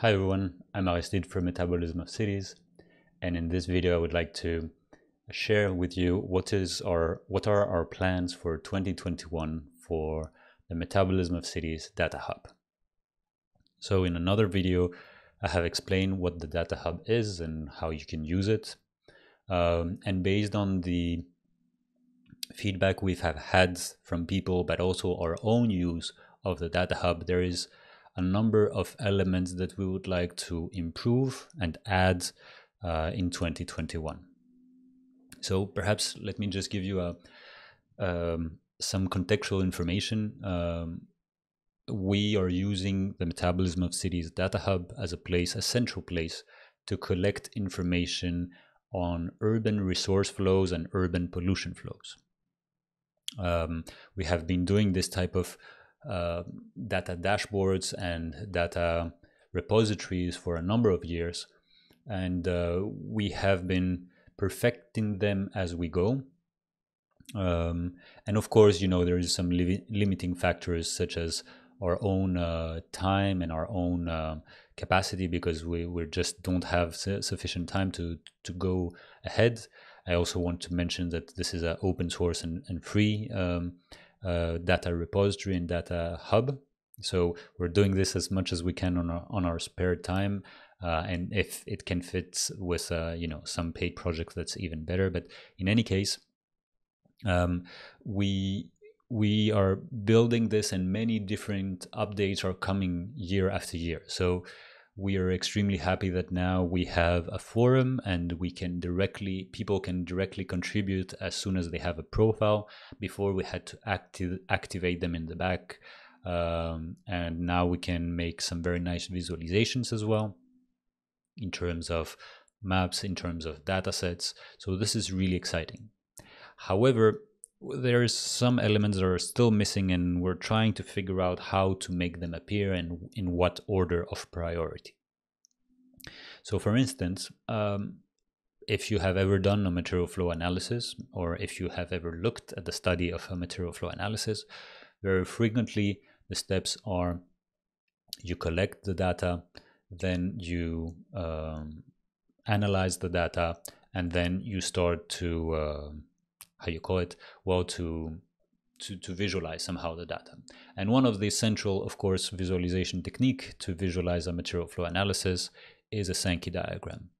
Hi everyone, I'm Aristide from Metabolism of Cities, and in this video I would like to share with you what is our what are our plans for 2021 for the Metabolism of Cities Data Hub. So in another video I have explained what the Data Hub is and how you can use it. Um, and based on the feedback we've have had from people, but also our own use of the Data Hub, there is a number of elements that we would like to improve and add uh, in 2021. So perhaps let me just give you a um, some contextual information. Um, we are using the Metabolism of Cities Data Hub as a place, a central place, to collect information on urban resource flows and urban pollution flows. Um, we have been doing this type of data dashboards and data repositories for a number of years. And uh, we have been perfecting them as we go. Um, and of course, you know, there is some li limiting factors such as our own uh, time and our own uh, capacity because we, we just don't have su sufficient time to, to go ahead. I also want to mention that this is an open source and, and free um, uh, data repository and data hub. So we're doing this as much as we can on our, on our spare time. Uh, and if it can fit with uh, you know some paid project, that's even better. But in any case, um, we we are building this, and many different updates are coming year after year. So we are extremely happy that now we have a forum and we can directly people can directly contribute as soon as they have a profile. Before we had to active activate them in the back um, and now we can make some very nice visualizations as well in terms of maps in terms of data sets so this is really exciting. However there's some elements that are still missing and we're trying to figure out how to make them appear and in what order of priority. So for instance, um, if you have ever done a material flow analysis or if you have ever looked at the study of a material flow analysis, very frequently the steps are you collect the data, then you um, analyze the data, and then you start to uh, how you call it well to to, to visualize somehow the data. And one of the central, of course, visualization technique to visualize a material flow analysis is a Sankey diagram.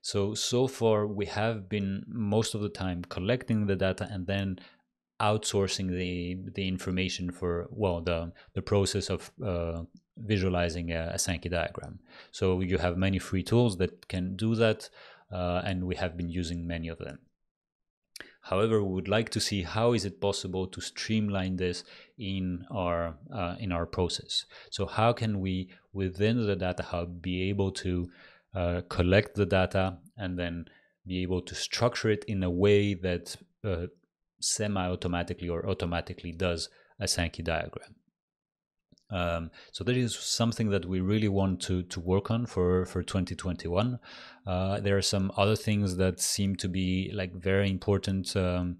So, so far we have been most of the time collecting the data and then outsourcing the, the information for, well, the, the process of uh, visualizing a, a, Sankey diagram. So you have many free tools that can do that, uh, and we have been using many of them. However, we would like to see how is it possible to streamline this in our uh, in our process. So how can we within the data hub be able to uh, collect the data and then be able to structure it in a way that uh, semi-automatically or automatically does a Sankey diagram. Um, so that is something that we really want to to work on for for 2021. Uh, there are some other things that seem to be like very important. Um,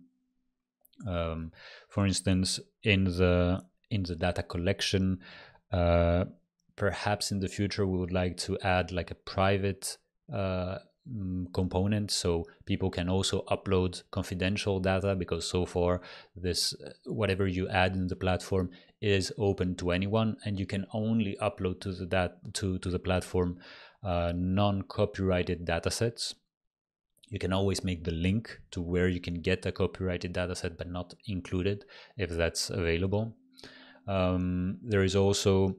um, for instance, in the in the data collection, uh, perhaps in the future we would like to add like a private uh, mm, component so people can also upload confidential data because so far this whatever you add in the platform is open to anyone and you can only upload to the dat- to, to the platform uh, non-copyrighted datasets. You can always make the link to where you can get a copyrighted dataset but not included if that's available. Um, there is also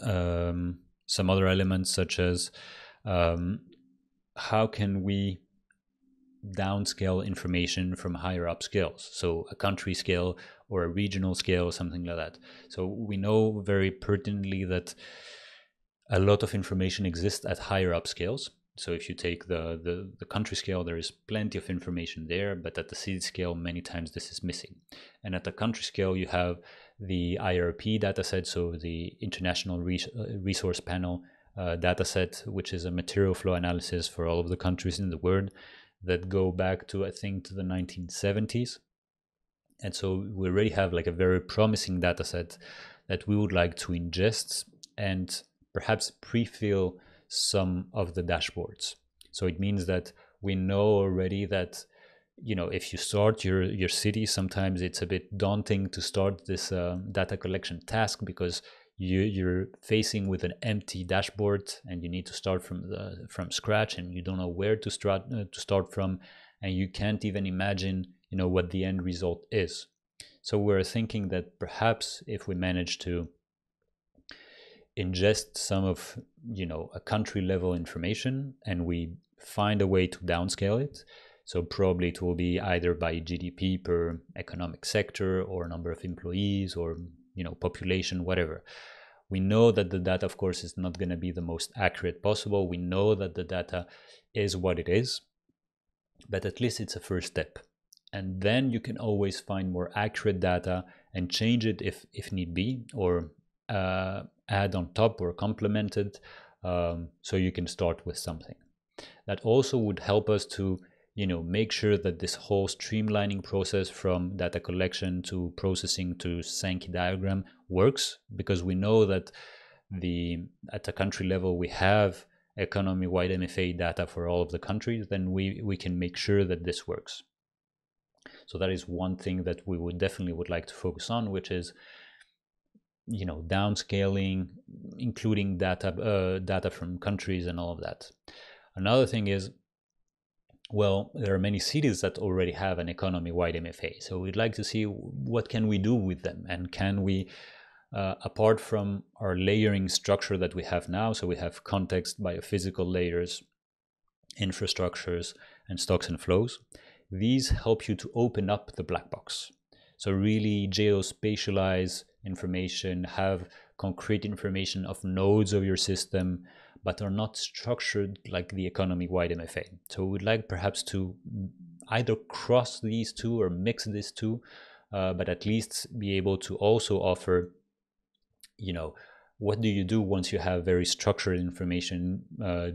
um, some other elements such as um, how can we downscale information from higher up scales. So a country scale or a regional scale something like that. So we know very pertinently that a lot of information exists at higher up scales. So if you take the, the, the country scale there is plenty of information there but at the city scale many times this is missing. And at the country scale you have the irp dataset so the international Res uh, resource panel uh, dataset which is a material flow analysis for all of the countries in the world that go back to I think to the 1970s. And so we already have like a very promising data set that we would like to ingest and perhaps pre-fill some of the dashboards. So it means that we know already that you know if you start your your city sometimes it's a bit daunting to start this uh, data collection task because you you're facing with an empty dashboard and you need to start from the from scratch and you don't know where to start uh, to start from and you can't even imagine you know what the end result is. So we're thinking that perhaps if we manage to ingest some of you know a country level information and we find a way to downscale it so probably it will be either by GDP per economic sector or number of employees or you know population whatever. We know that the data of course is not going to be the most accurate possible. We know that the data is what it is, but at least it's a first step. And then you can always find more accurate data and change it if if need be or uh, add on top or complement it um, so you can start with something. That also would help us to you know make sure that this whole streamlining process from data collection to processing to Sankey diagram works because we know that the at a country level we have economy wide MFA data for all of the countries then we we can make sure that this works. So that is one thing that we would definitely would like to focus on which is you know downscaling including data uh, data from countries and all of that. Another thing is well, there are many cities that already have an economy-wide MFA. So we'd like to see what can we do with them, and can we, uh, apart from our layering structure that we have now, so we have context, biophysical layers, infrastructures, and stocks and flows. These help you to open up the black box. So really geospatialize information, have concrete information of nodes of your system, but are not structured like the economy-wide MFA. So we would like perhaps to either cross these two or mix these two, uh, but at least be able to also offer, you know, what do you do once you have very structured information uh,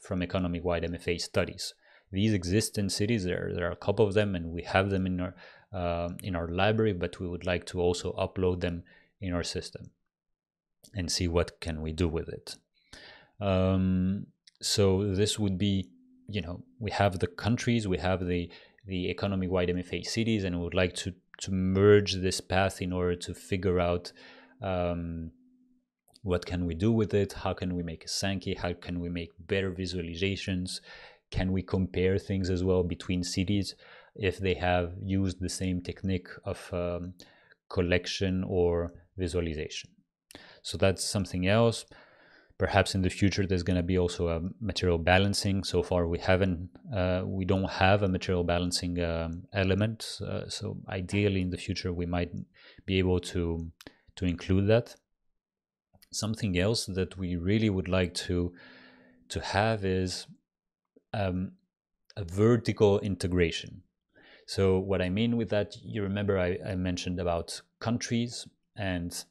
from economy-wide MFA studies? These exist in cities. There, there are a couple of them, and we have them in our uh, in our library. But we would like to also upload them in our system and see what can we do with it. Um, so this would be, you know, we have the countries, we have the the economy-wide MFA cities, and we would like to to merge this path in order to figure out um, what can we do with it, how can we make a Sankey, how can we make better visualizations, can we compare things as well between cities if they have used the same technique of um, collection or visualization. So that's something else perhaps in the future there's going to be also a material balancing. So far we haven't uh, we don't have a material balancing um, element uh, so ideally in the future we might be able to to include that. Something else that we really would like to to have is um, a vertical integration. So what i mean with that you remember I, I mentioned about countries and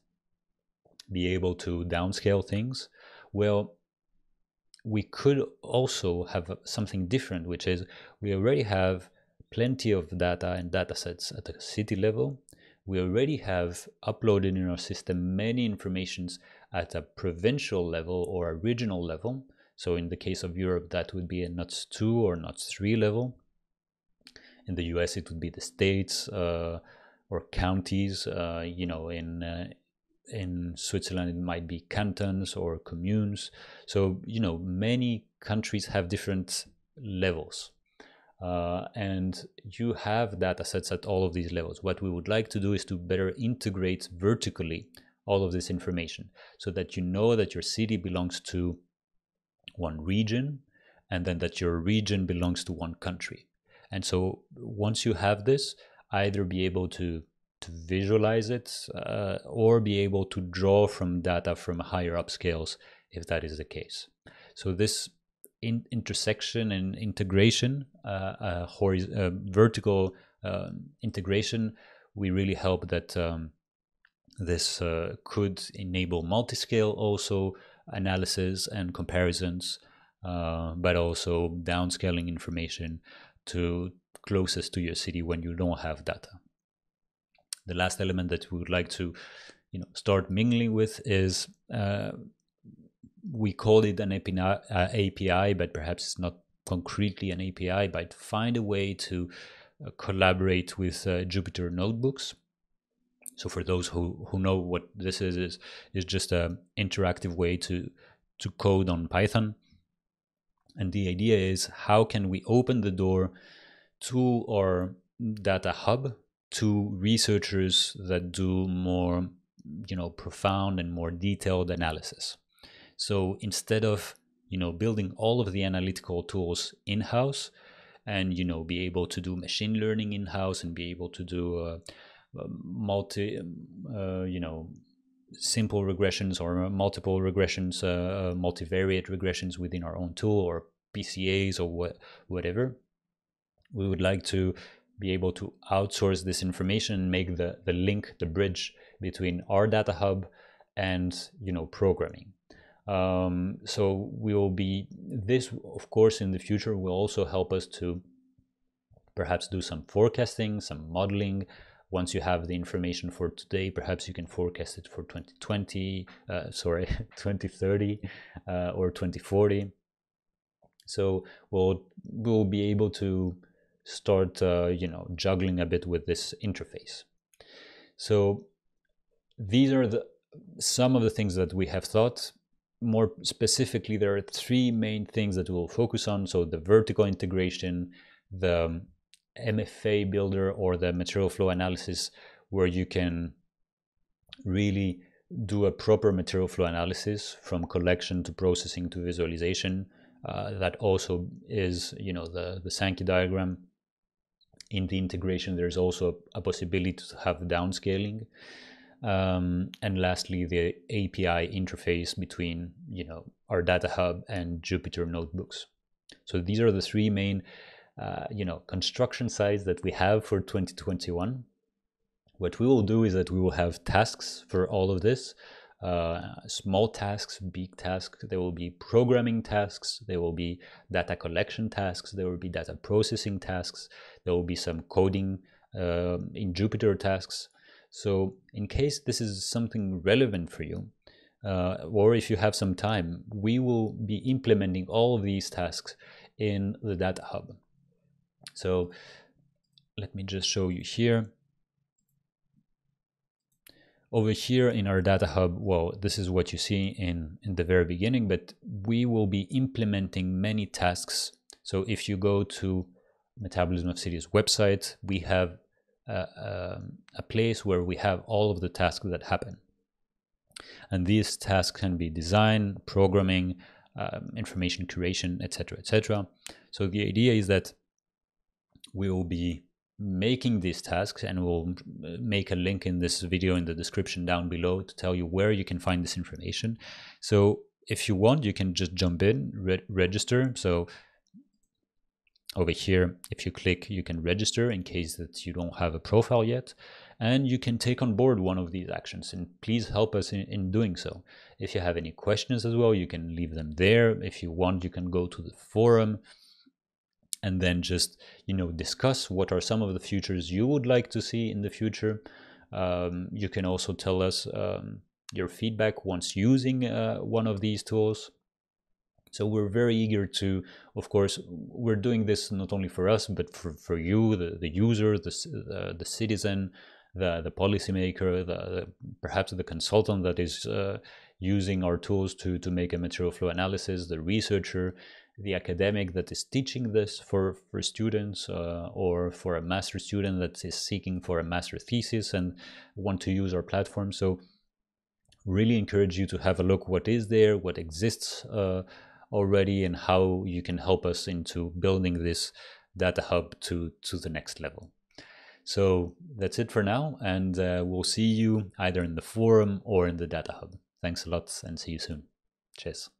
be able to downscale things well, we could also have something different, which is we already have plenty of data and data sets at the city level. We already have uploaded in our system many informations at a provincial level or a regional level. So in the case of Europe, that would be a NUTS 2 or NUTS 3 level. In the US, it would be the states uh, or counties. Uh, you know, in uh, in Switzerland it might be cantons or communes. So you know many countries have different levels. Uh, and you have data sets at all of these levels. What we would like to do is to better integrate vertically all of this information so that you know that your city belongs to one region and then that your region belongs to one country. And so once you have this, either be able to visualize it uh, or be able to draw from data from higher up scales if that is the case. So this in intersection and integration, uh, uh, uh vertical um, integration, we really hope that um, this uh, could enable multi-scale also analysis and comparisons, uh, but also downscaling information to closest to your city when you don't have data the last element that we would like to you know start mingling with is uh, we call it an API, uh, API, but perhaps it's not concretely an API, but find a way to uh, collaborate with uh, Jupyter notebooks. So for those who, who know what this is, is is just an interactive way to to code on Python. And the idea is how can we open the door to our data hub to researchers that do more you know profound and more detailed analysis. So instead of you know building all of the analytical tools in house and you know be able to do machine learning in house and be able to do uh, uh, multi uh, you know simple regressions or multiple regressions uh, uh multivariate regressions within our own tool or PCAs or what whatever we would like to be able to outsource this information and make the the link the bridge between our data hub and you know programming um, so we will be this, of course, in the future will also help us to perhaps do some forecasting, some modeling. Once you have the information for today, perhaps you can forecast it for 2020, uh, sorry, 2030 uh, or 2040. So we'll we'll be able to start, uh, you know, juggling a bit with this interface. So these are the some of the things that we have thought more specifically, there are three main things that we'll focus on. So the vertical integration, the MFA builder, or the material flow analysis, where you can really do a proper material flow analysis from collection to processing to visualization. Uh, that also is, you know, the, the Sankey diagram. In the integration, there's also a possibility to have downscaling. Um, and lastly, the API interface between you know our data hub and Jupyter notebooks. So these are the three main uh, you know construction sites that we have for 2021. What we will do is that we will have tasks for all of this. Uh, small tasks, big tasks. There will be programming tasks. There will be data collection tasks. There will be data processing tasks. There will be some coding uh, in Jupyter tasks. So in case this is something relevant for you, uh, or if you have some time, we will be implementing all of these tasks in the Data Hub. So let me just show you here. Over here in our Data Hub, well, this is what you see in, in the very beginning, but we will be implementing many tasks. So if you go to Metabolism of Cities website, we have a, a place where we have all of the tasks that happen. And these tasks can be design, programming, um, information curation, etc., etc. So the idea is that we will be making these tasks and we'll uh, make a link in this video in the description down below to tell you where you can find this information. So if you want, you can just jump in, re register. So over here, if you click, you can register in case that you don't have a profile yet, and you can take on board one of these actions. And please help us in, in doing so. If you have any questions as well, you can leave them there. If you want, you can go to the forum and then just you know discuss what are some of the features you would like to see in the future. Um, you can also tell us um, your feedback once using uh, one of these tools. So we're very eager to, of course, we're doing this not only for us, but for, for you, the, the user, the, the, the citizen, the, the policymaker, the, the, perhaps the consultant that is uh, using our tools to, to make a material flow analysis, the researcher, the academic that is teaching this for, for students uh, or for a master student that is seeking for a master thesis and want to use our platform. So really encourage you to have a look what is there, what exists uh, already and how you can help us into building this data hub to, to the next level. So that's it for now, and uh, we'll see you either in the forum or in the data hub. Thanks a lot and see you soon. Cheers.